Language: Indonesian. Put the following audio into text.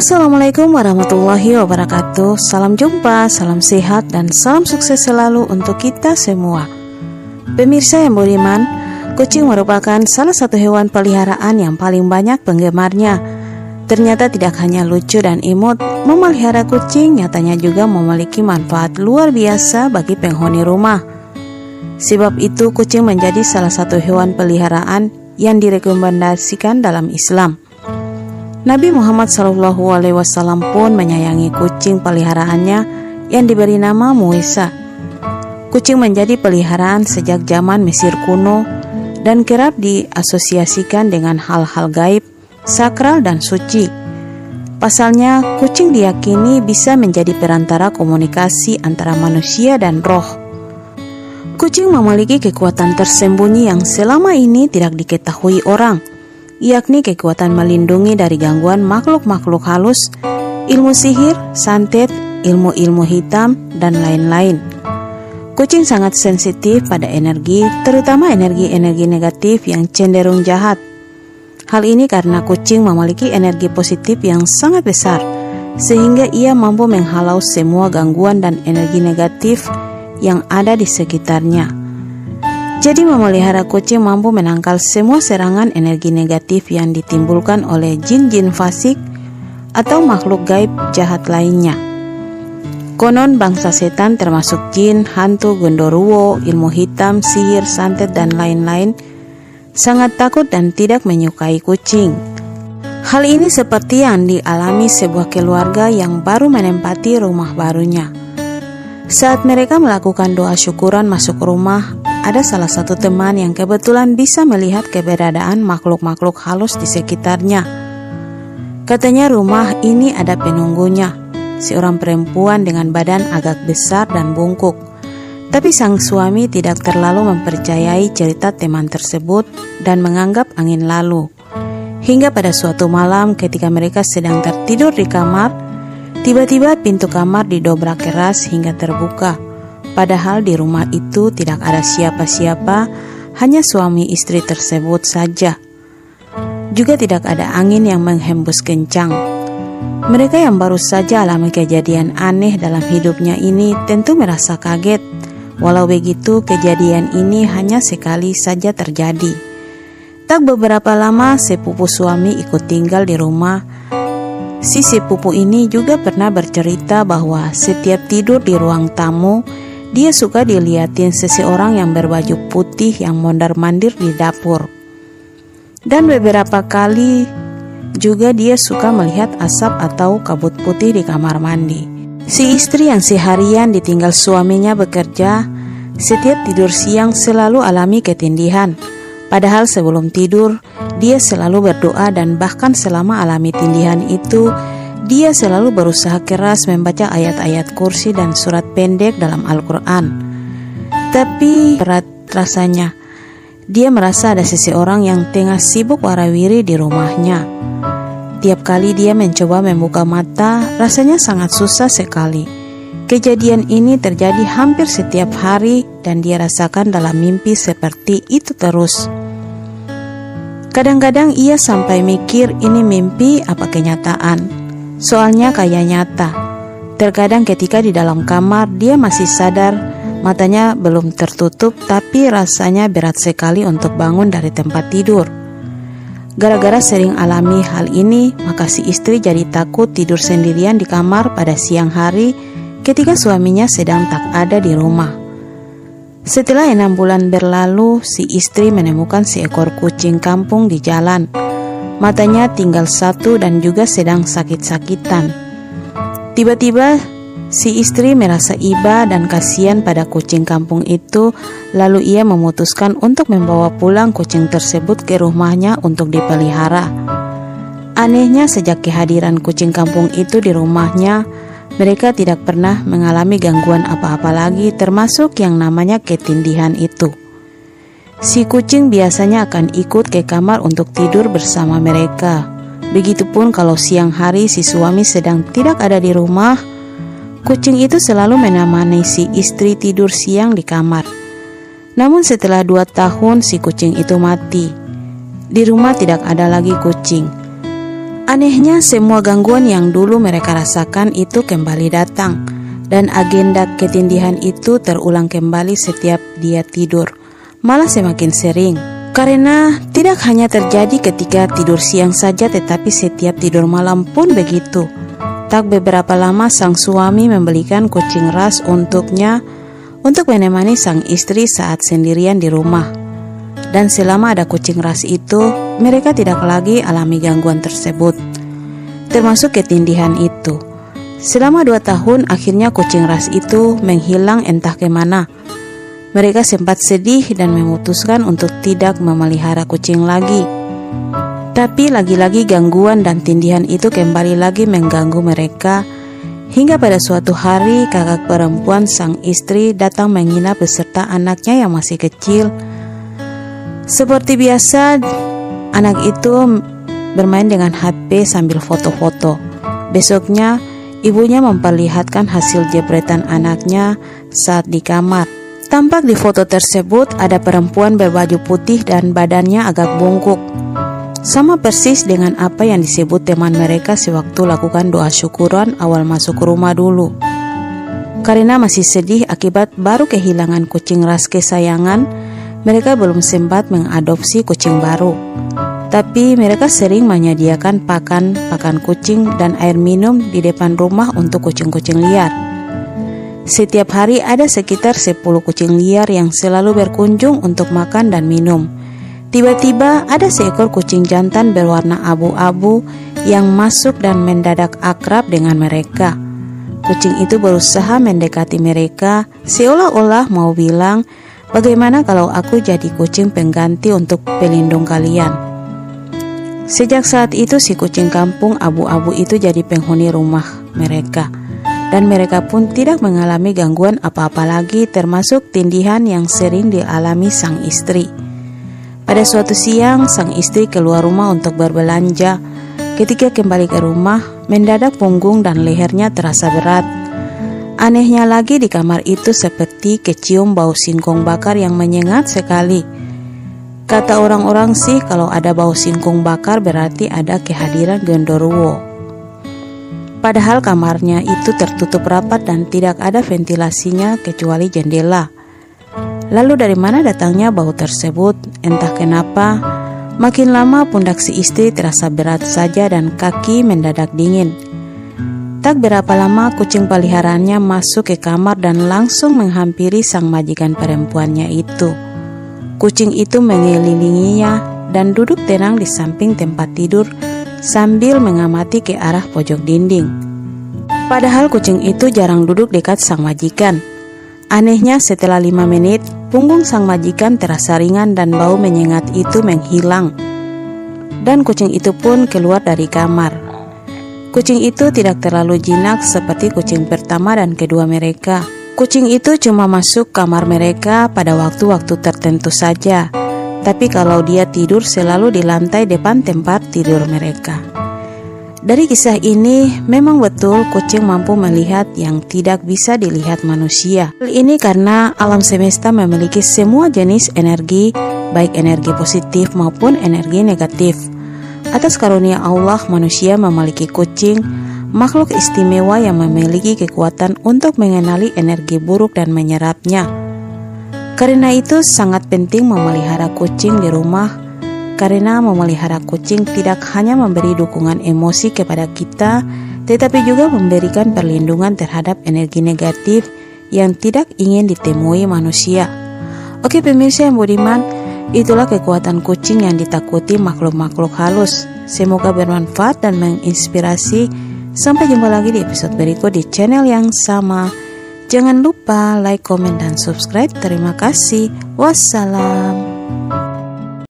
Assalamualaikum warahmatullahi wabarakatuh. Salam jumpa, salam sehat, dan salam sukses selalu untuk kita semua. Pemirsa yang budiman, kucing merupakan salah satu hewan peliharaan yang paling banyak penggemarnya. Ternyata tidak hanya lucu dan imut, memelihara kucing nyatanya juga memiliki manfaat luar biasa bagi penghuni rumah. Sebab itu kucing menjadi salah satu hewan peliharaan yang direkomendasikan dalam Islam Nabi Muhammad SAW pun menyayangi kucing peliharaannya yang diberi nama Muisa. Kucing menjadi peliharaan sejak zaman Mesir kuno dan kerap diasosiasikan dengan hal-hal gaib, sakral, dan suci. Pasalnya, kucing diyakini bisa menjadi perantara komunikasi antara manusia dan roh. Kucing memiliki kekuatan tersembunyi yang selama ini tidak diketahui orang – yakni kekuatan melindungi dari gangguan makhluk-makhluk halus, ilmu sihir, santet, ilmu-ilmu hitam, dan lain-lain. Kucing sangat sensitif pada energi, terutama energi-energi negatif yang cenderung jahat. Hal ini karena kucing memiliki energi positif yang sangat besar, sehingga ia mampu menghalau semua gangguan dan energi negatif yang ada di sekitarnya. Jadi memelihara kucing mampu menangkal semua serangan energi negatif yang ditimbulkan oleh jin-jin fasik atau makhluk gaib jahat lainnya. Konon bangsa setan termasuk jin, hantu, gondoruo, ilmu hitam, sihir, santet, dan lain-lain sangat takut dan tidak menyukai kucing. Hal ini seperti yang dialami sebuah keluarga yang baru menempati rumah barunya. Saat mereka melakukan doa syukuran masuk rumah, ada salah satu teman yang kebetulan bisa melihat keberadaan makhluk-makhluk halus di sekitarnya. Katanya rumah ini ada penunggunya, seorang perempuan dengan badan agak besar dan bungkuk. Tapi sang suami tidak terlalu mempercayai cerita teman tersebut dan menganggap angin lalu. Hingga pada suatu malam ketika mereka sedang tertidur di kamar, tiba-tiba pintu kamar didobrak keras hingga terbuka. Padahal di rumah itu tidak ada siapa-siapa, hanya suami istri tersebut saja. Juga tidak ada angin yang menghembus kencang. Mereka yang baru saja alami kejadian aneh dalam hidupnya ini tentu merasa kaget. Walau begitu, kejadian ini hanya sekali saja terjadi. Tak beberapa lama, sepupu suami ikut tinggal di rumah. Si sepupu ini juga pernah bercerita bahwa setiap tidur di ruang tamu, dia suka dilihatin seseorang yang berbaju putih yang mondar-mandir di dapur. Dan beberapa kali juga dia suka melihat asap atau kabut putih di kamar mandi. Si istri yang seharian ditinggal suaminya bekerja, setiap tidur siang selalu alami ketindihan. Padahal sebelum tidur, dia selalu berdoa dan bahkan selama alami tindihan itu, dia selalu berusaha keras membaca ayat-ayat kursi dan surat pendek dalam Al-Quran. Tapi berat rasanya, dia merasa ada seseorang yang tengah sibuk warawiri di rumahnya. Tiap kali dia mencoba membuka mata, rasanya sangat susah sekali. Kejadian ini terjadi hampir setiap hari dan dia rasakan dalam mimpi seperti itu terus. Kadang-kadang ia sampai mikir ini mimpi apa kenyataan. Soalnya kayak nyata. Terkadang ketika di dalam kamar dia masih sadar, matanya belum tertutup tapi rasanya berat sekali untuk bangun dari tempat tidur. Gara-gara sering alami hal ini, maka si istri jadi takut tidur sendirian di kamar pada siang hari ketika suaminya sedang tak ada di rumah. Setelah enam bulan berlalu, si istri menemukan seekor kucing kampung di jalan. Matanya tinggal satu dan juga sedang sakit-sakitan. Tiba-tiba si istri merasa iba dan kasihan pada kucing kampung itu, lalu ia memutuskan untuk membawa pulang kucing tersebut ke rumahnya untuk dipelihara. Anehnya sejak kehadiran kucing kampung itu di rumahnya, mereka tidak pernah mengalami gangguan apa-apa lagi termasuk yang namanya ketindihan itu. Si kucing biasanya akan ikut ke kamar untuk tidur bersama mereka. Begitupun kalau siang hari si suami sedang tidak ada di rumah, kucing itu selalu menemani si istri tidur siang di kamar. Namun setelah dua tahun si kucing itu mati. Di rumah tidak ada lagi kucing. Anehnya, semua gangguan yang dulu mereka rasakan itu kembali datang, dan agenda ketindihan itu terulang kembali setiap dia tidur, malah semakin sering. Karena tidak hanya terjadi ketika tidur siang saja, tetapi setiap tidur malam pun begitu. Tak beberapa lama, sang suami membelikan kucing ras untuknya untuk menemani sang istri saat sendirian di rumah. Dan selama ada kucing ras itu, mereka tidak lagi alami gangguan tersebut, termasuk ketindihan itu. Selama dua tahun, akhirnya kucing ras itu menghilang entah ke mana. Mereka sempat sedih dan memutuskan untuk tidak memelihara kucing lagi. Tapi lagi-lagi gangguan dan tindihan itu kembali lagi mengganggu mereka hingga pada suatu hari kakak perempuan sang istri datang menginap beserta anaknya yang masih kecil. Seperti biasa, anak itu bermain dengan HP sambil foto-foto. Besoknya, ibunya memperlihatkan hasil jepretan anaknya saat di kamar. Tampak di foto tersebut ada perempuan berbaju putih dan badannya agak bungkuk. Sama persis dengan apa yang disebut teman mereka sewaktu lakukan doa syukuran awal masuk rumah dulu. Karena masih sedih akibat baru kehilangan kucing ras kesayangan, mereka belum sempat mengadopsi kucing baru. Tapi mereka sering menyediakan pakan pakan kucing dan air minum di depan rumah untuk kucing-kucing liar. Setiap hari ada sekitar 10 kucing liar yang selalu berkunjung untuk makan dan minum. Tiba-tiba ada seekor kucing jantan berwarna abu-abu yang masuk dan mendadak akrab dengan mereka. Kucing itu berusaha mendekati mereka, seolah-olah mau bilang, "Bagaimana kalau aku jadi kucing pengganti untuk pelindung kalian?" Sejak saat itu, si kucing kampung abu-abu itu jadi penghuni rumah mereka, dan mereka pun tidak mengalami gangguan apa-apa lagi, termasuk tindihan yang sering dialami sang istri. Pada suatu siang, sang istri keluar rumah untuk berbelanja. Ketika kembali ke rumah, mendadak punggung dan lehernya terasa berat. Anehnya lagi di kamar itu seperti kecium bau singkong bakar yang menyengat sekali. Kata orang-orang sih kalau ada bau singkong bakar berarti ada kehadiran genderuwo. Padahal kamarnya itu tertutup rapat dan tidak ada ventilasinya kecuali jendela. Lalu dari mana datangnya bau tersebut? Entah kenapa, makin lama pundak si istri terasa berat saja dan kaki mendadak dingin. Tak berapa lama kucing peliharaannya masuk ke kamar dan langsung menghampiri sang majikan perempuannya itu. Kucing itu mengelilinginya dan duduk tenang di samping tempat tidur sambil mengamati ke arah pojok dinding. Padahal kucing itu jarang duduk dekat sang majikan. Anehnya setelah lima menit, punggung sang majikan terasa ringan dan bau menyengat itu menghilang. Dan kucing itu pun keluar dari kamar. Kucing itu tidak terlalu jinak seperti kucing pertama dan kedua mereka. Kucing itu cuma masuk kamar mereka pada waktu-waktu tertentu saja. Tapi kalau dia tidur selalu di lantai depan tempat tidur mereka. Dari kisah ini, memang betul kucing mampu melihat yang tidak bisa dilihat manusia. Ini karena alam semesta memiliki semua jenis energi, baik energi positif maupun energi negatif. Atas karunia Allah, manusia memiliki kucing, makhluk istimewa yang memiliki kekuatan untuk mengenali energi buruk dan menyerapnya. Karena itu, sangat penting memelihara kucing di rumah karena memelihara kucing tidak hanya memberi dukungan emosi kepada kita, tetapi juga memberikan perlindungan terhadap energi negatif yang tidak ingin ditemui manusia. Oke pemirsa yang budiman, itulah kekuatan kucing yang ditakuti makhluk-makhluk halus. Semoga bermanfaat dan menginspirasi. Sampai jumpa lagi di episode berikut di channel yang sama. Jangan lupa like, komen, dan subscribe. Terima kasih. Wassalam.